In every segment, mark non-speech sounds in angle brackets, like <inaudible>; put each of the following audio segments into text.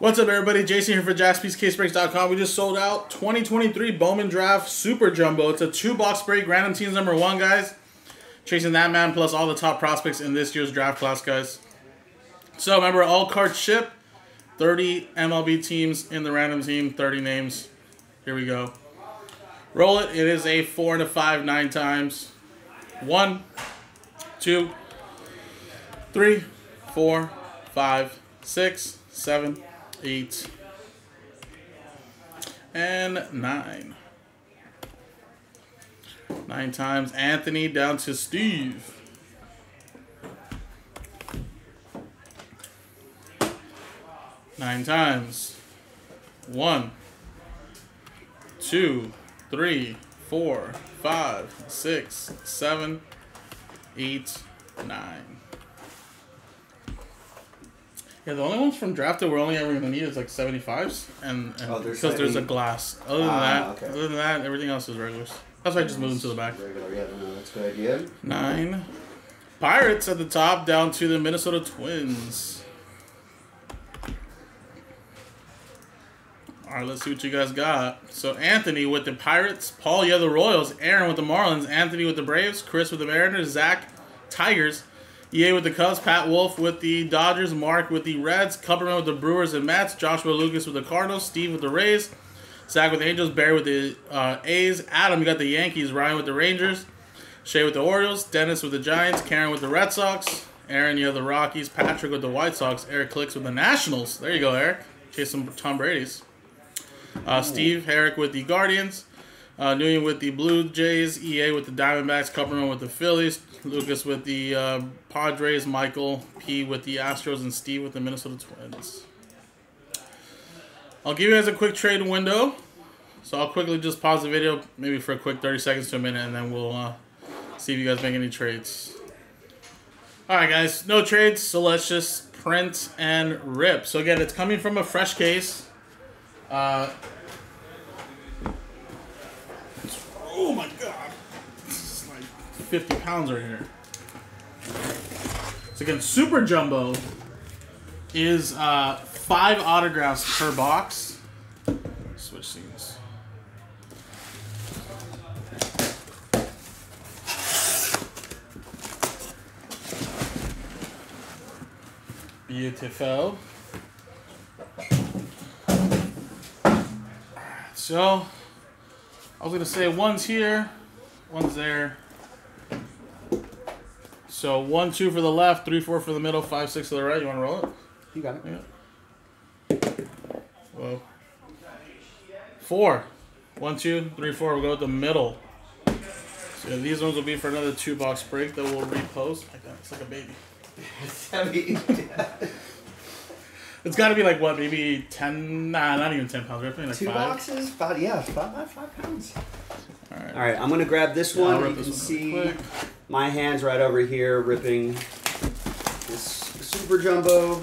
What's up, everybody? Jason here for JaspysCaseBreaks.com. We just sold out 2023 Bowman Draft Super Jumbo. It's a two-box break, random teams number one, guys. Chasing that man plus all the top prospects in this year's draft class, guys. So remember, all cards ship. 30 MLB teams in the random team, 30 names. Here we go. Roll it. It is a four a five, nine times. One, two, three, four, five, six, seven, eight, and nine. Nine times. Anthony down to Steve. Nine times. One, two, three, four, five, six, seven, eight, nine. Yeah, the only ones from drafted we're only ever gonna need is like seventy fives, and, and Oh, there's because there's a glass. Other than Ah, that, okay. other than that, everything else is regulars. That's why I just moved them to the back. Regular, yeah, no, that's a good idea. Nine. Pirates at the top, down to the Minnesota Twins. All right, let's see what you guys got. So Anthony with the Pirates, Paul, yeah, the Royals, Aaron with the Marlins, Anthony with the Braves, Chris with the Mariners, Zach, Tigers, EA with the Cubs, Pat Wolf with the Dodgers, Mark with the Reds, Kupperman with the Brewers and Mets, Joshua Lucas with the Cardinals, Steve with the Rays, Zach with the Angels, Barry with the uh, A's, Adam, you got the Yankees, Ryan with the Rangers, Shay with the Orioles, Dennis with the Giants, Karen with the Red Sox, Aaron, you have the Rockies, Patrick with the White Sox, Eric Clicks with the Nationals. There you go, Eric. Chase some Tom Brady's. Uh, Steve, Herrick with the Guardians, uh, Nguyen with the Blue Jays, EA with the Diamondbacks, Kupperman with the Phillies, Lucas with the uh, Padres, Michael P with the Astros, and Steve with the Minnesota Twins. I'll give you guys a quick trade window. So I'll quickly just pause the video, maybe for a quick 30 seconds to a minute, and then we'll uh, see if you guys make any trades. Alright guys, no trades, so let's just print and rip. So again, it's coming from a fresh case. Uh, oh my god. This is like 50 pounds right here. So again, Super Jumbo is uh, five autographs per box. Switch scenes. Beautiful. So, I was gonna say one's here, one's there. So one, two for the left, three, four for the middle, five, six to the right. You want to roll it? You got it. Yeah. Whoa. Four. One, two, three, four. We'll go with the middle. So yeah, these ones will be for another two box break that we'll repost. Like that. It's like a baby. I <laughs> mean, It's got to be like what, maybe ten? Nah, not even ten pounds. Right? Maybe like two five. boxes, about yeah, about five, five pounds. All right. All right, I'm gonna grab this Yeah, I'll one. rip you can one see real quick. My hands right over here ripping this super jumbo.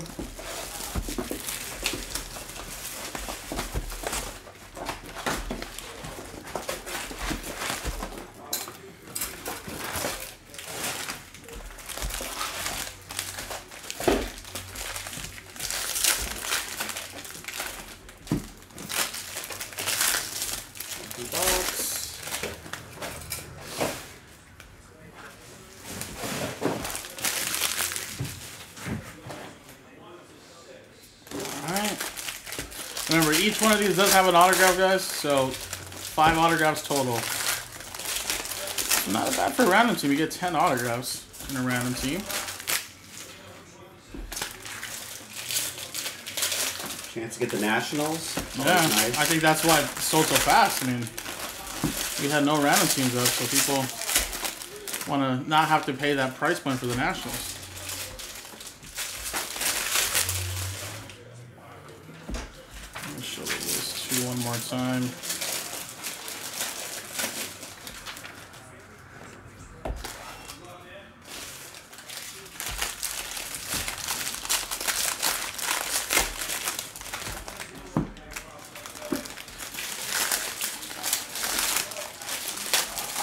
Each one of these does have an autograph, guys, so five autographs total. Not bad for a random team. You get 10 autographs in a random team. Chance to get the Nationals. Always Yeah, nice. I think that's why it sold so fast. I mean, we had no random teams up, so people want to not have to pay that price point for the Nationals. Let me show you this two one more time.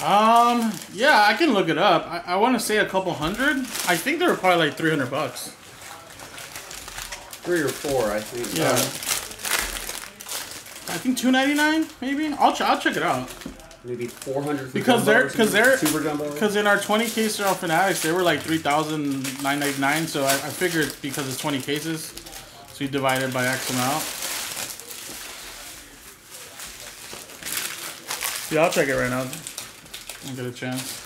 Um, yeah, I can look it up. I, I want to say a couple hundred. I think they were probably like 300 bucks. three or four, I think. Yeah. I think two ninety nine, maybe. I'll ch- I'll check it out. Maybe 400 Because they're- or 'cause something? they're- super jumbo. Because in our twenty case Serial Fanatics, they were like three thousand nine ninety nine. So I, I figured because it's twenty cases, so you divide it by X amount. Yeah, I'll check it right now. I'll get a chance.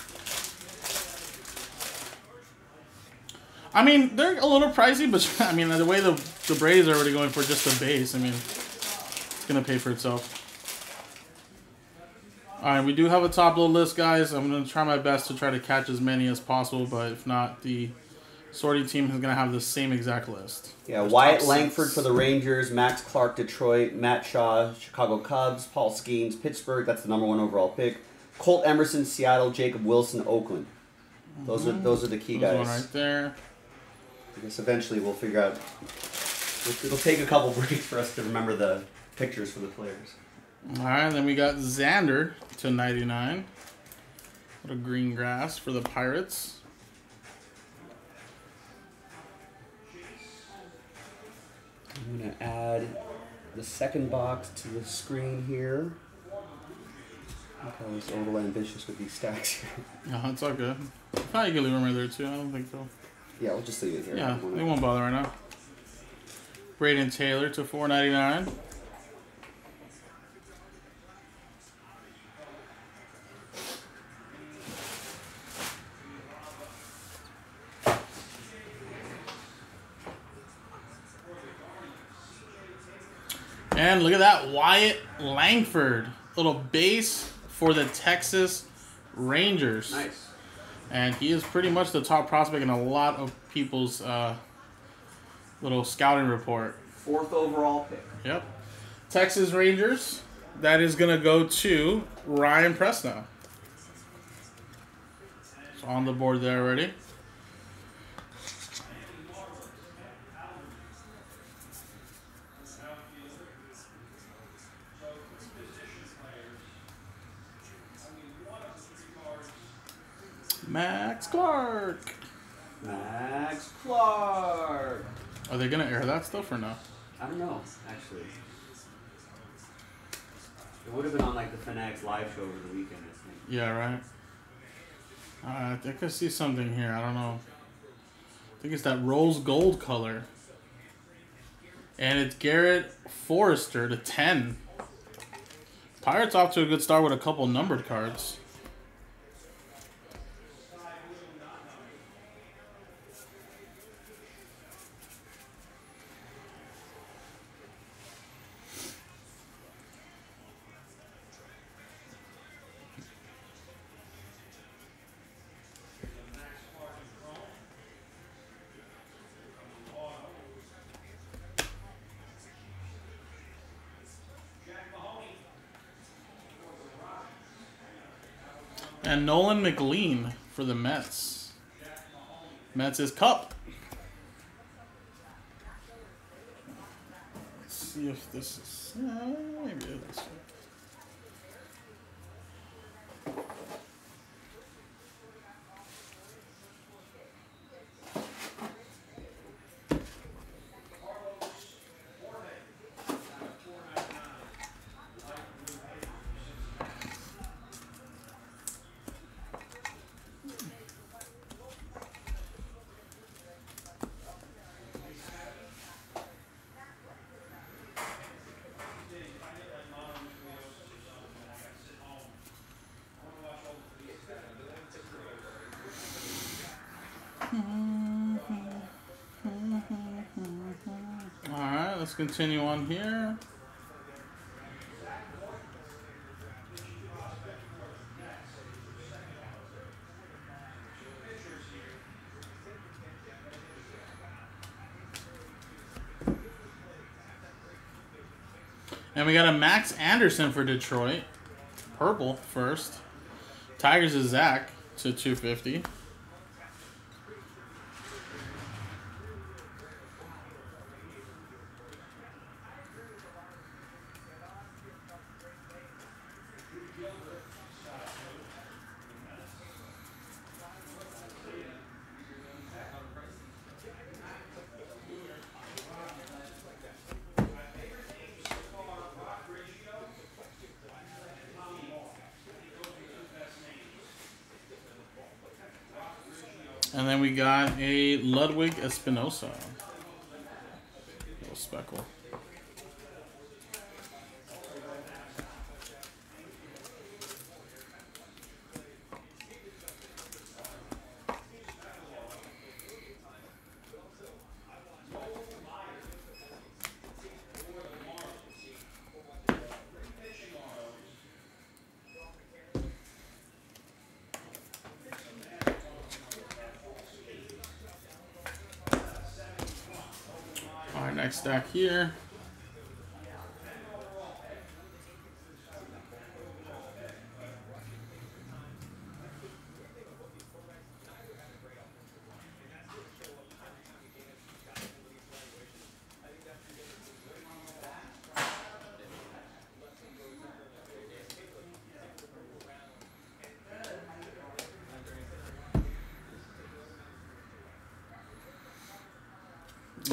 I mean, they're a little pricey, but <laughs> I mean, the way the the Braves are already going for just the base, I mean, it's gonna pay for itself. All right, we do have a top load list, guys. I'm gonna try my best to try to catch as many as possible, but if not, the sorting team is gonna have the same exact list. yeah, There's Wyatt Langford six. for the Rangers, Max Clark, Detroit, Matt Shaw, Chicago Cubs, Paul Skenes, Pittsburgh. That's the number one overall pick. Colt Emerson, Seattle, Jacob Wilson, Oakland. Those are those are the key There's guys. one right there. I guess eventually we'll figure out. It'll take a couple <laughs> breaks for us to remember the pictures for the players. All right, then we got Xander to 99. What a green grass for the Pirates. I'm gonna add the second box to the screen here. Look how I was a little ambitious with these stacks here. <laughs> Yeah, uh-huh, it's all good. Probably you can leave them right there too. I don't think so. Yeah, we'll just leave it here. Yeah, they won't bother right now. Braden Taylor to 499. Look at that, Wyatt Langford. Little base for the Texas Rangers. Nice. And he is pretty much the top prospect in a lot of people's uh, little scouting report. Fourth overall pick. Yep. Texas Rangers. That is going to go to Ryan Presno. It's on the board there already. Max Clark. Max Clark. Are they going to air that stuff or no? I don't know, actually. It would have been on like the Fanatics live show over the weekend, I think. Yeah, right. Uh, I think I see something here. I don't know. I think it's that rose gold color. And it's Garrett Forrester to 10. Pirates off to a good start with a couple numbered cards. And Nolan McLean for the Mets. Mets is Cup. Let's see if this is. Uh, maybe it is. <laughs> Alright, let's continue on here. And we got a Max Anderson for Detroit. Purple first. Tigers is Zach to 250. And then we got a Ludwig Espinoza. Little speckle. Stack here.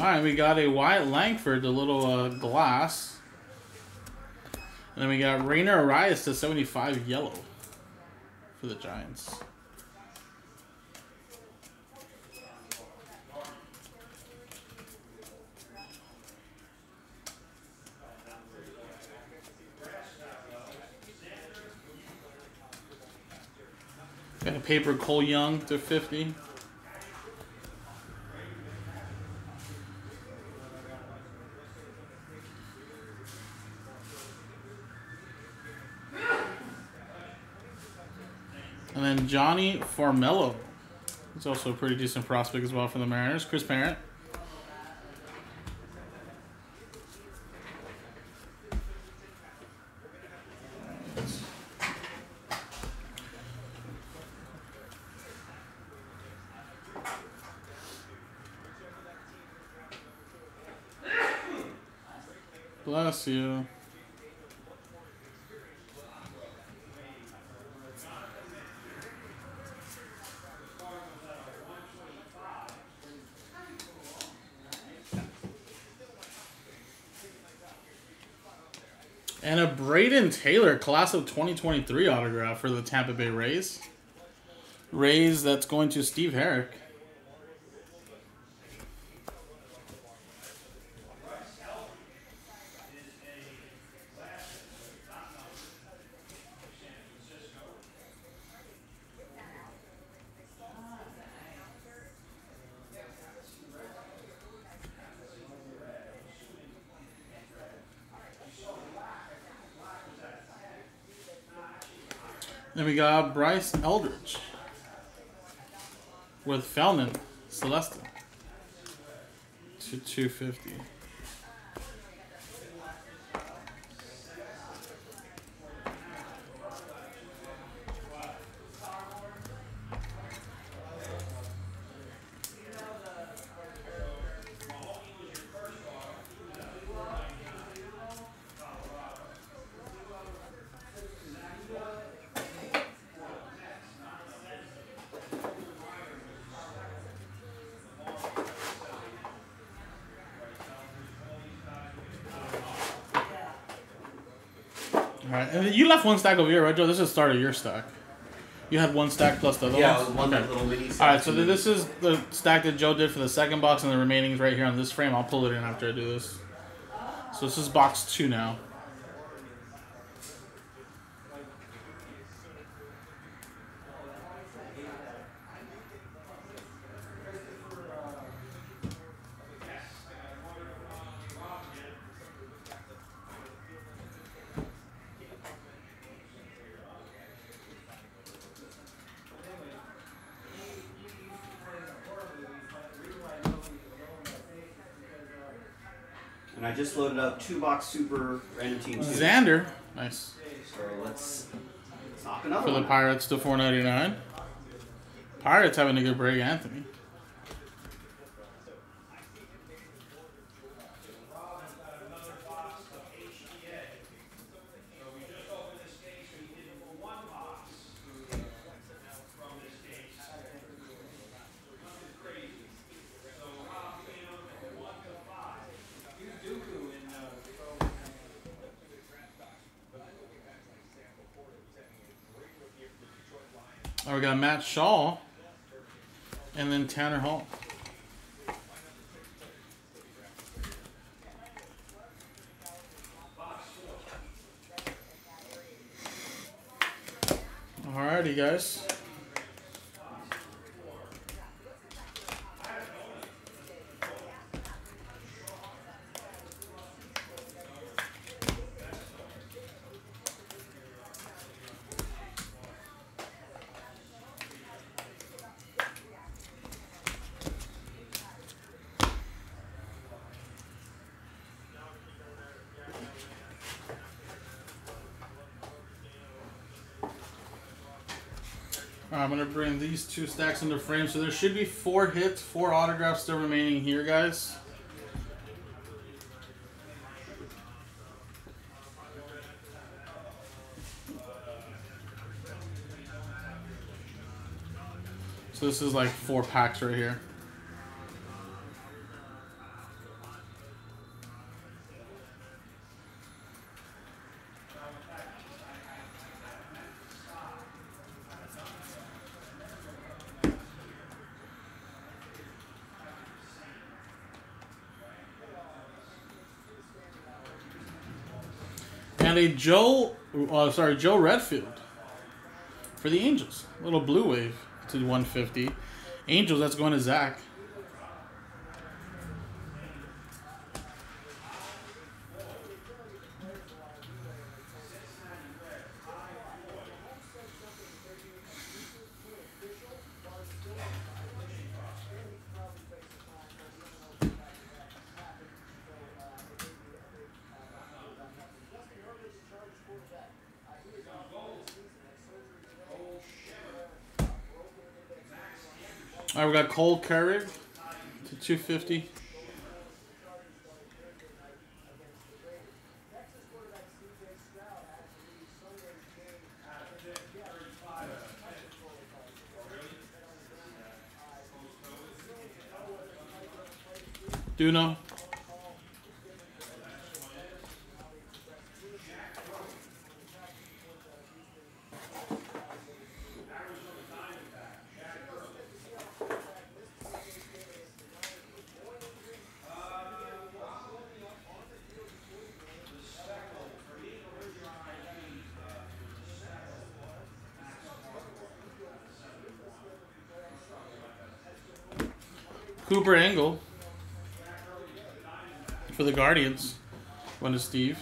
All right, we got a Wyatt Langford, the little uh, glass. And then we got Rayner Arias to 75 yellow for the Giants. Got a paper Cole Young to 50. Jonny Farmelo. He's also a pretty decent prospect as well for the Mariners. Chris Parent. Bless you. And a Braden Taylor class of 2023 autograph for the Tampa Bay Rays. Rays that's going to Steve Herrick. Then we got Bryce Eldridge with Feldman Celeste to 250. Right, and you left one stack over here, right, Joe? This is the start of your stack. You had one stack plus the other Yeah, ones? one Okay. little mini. All right, so th- this is the stack that Joe did for the second box, and the remaining is right here on this frame. I'll pull it in after I do this. So this is box two now. And I just loaded up two box super random team two. Xander, nice So let's, let's knock another for the one. Pirates to 499. Pirates having a good break, Anthony. Matt Shaw and then Tanner Hall. Alrighty, guys. I'm gonna bring these two stacks into frame. So there should be four hits, four autographs still remaining here, guys. So this is like four packs right here. A Joe, uh, sorry, Joe Redfield for the Angels. little blue wave to 150. Angels, that's going to Zach. We got Cole Keurig to 250. Duno. Cooper Ingle for the Guardians. One to Steve.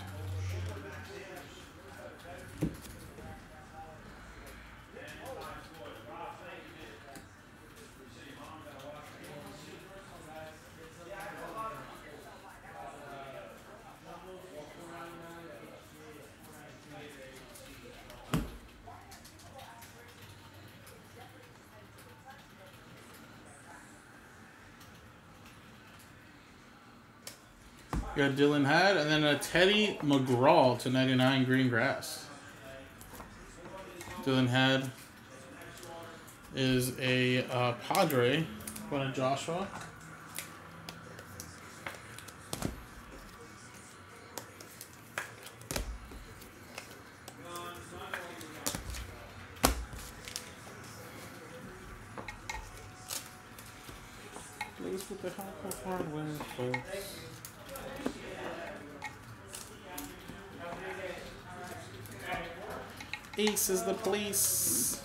Got Dillon Head, and then a Teddy McGraw to 99 green grass. Dillon Head is a uh, Padre, going to Joshua. The of. Ace is the police.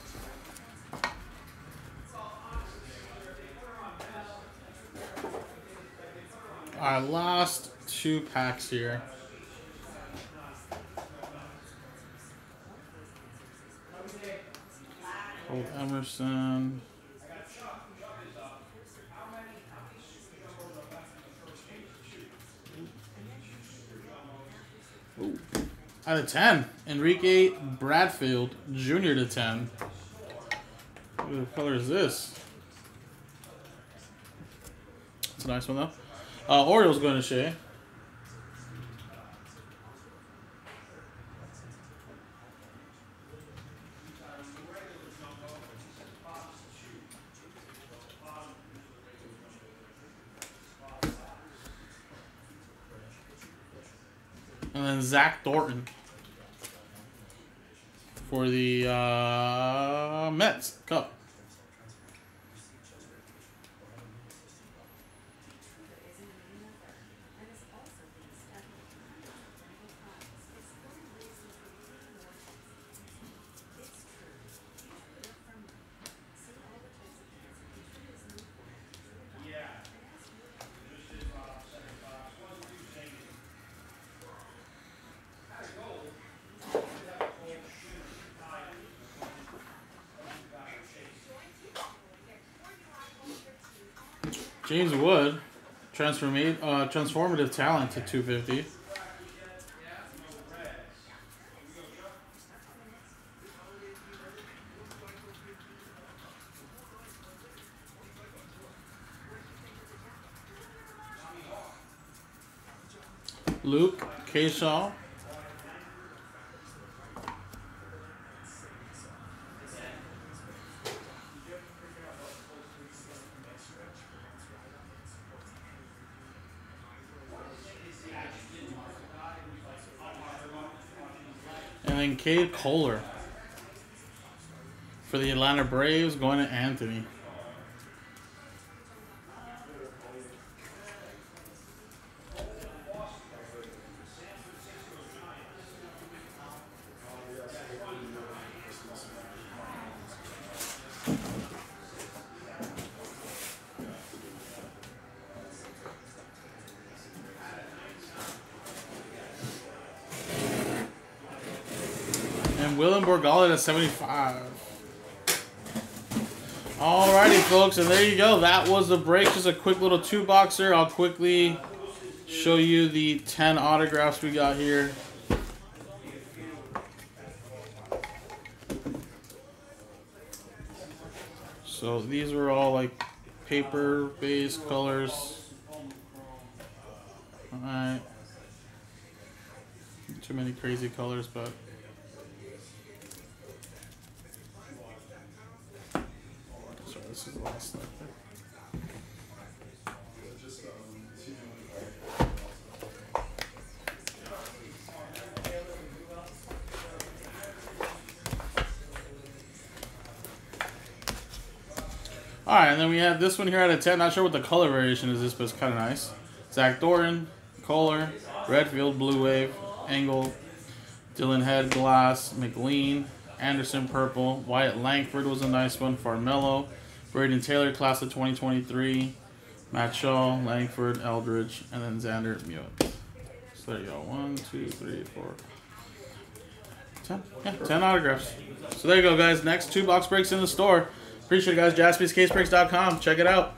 I last two packs here. Old Emerson. Out of 10, Enrique Bradfield Jr. to 10. What color is this? It's a nice one, though. Uh, Orioles going to Shea. And then Zach Thornton for the uh, Mets Cup. James Wood, uh, transformative talent to 250. Luke Kershaw. And then Cade Kuehler for the Atlanta Braves going to Anthony. And Willem Borgala at 75. Alrighty, folks, and there you go. That was the break. Just a quick little two boxer. I'll quickly show you the 10 autographs we got here. So these were all like paper based colors. Alright. Too many crazy colors, but Alright, and then we have this one here out of 10. Not sure what the color variation is this, but it's kind of nice. Zach Thornton, Kuehler, Redfield, Blue Wave, Ingle, Dillon Head, Glass, McLean, Anderson, Purple, Wyatt Langford was a nice one, Farmelo, Braden Taylor, class of 2023, Matt Shaw, Langford, Eldridge, and then Xander Mueth. So there you go. One, two, three, four. Ten. Yeah, ten autographs. So there you go, guys. Next two box breaks in the store. Appreciate it, guys. JaspysCaseBreaks.com. Check it out.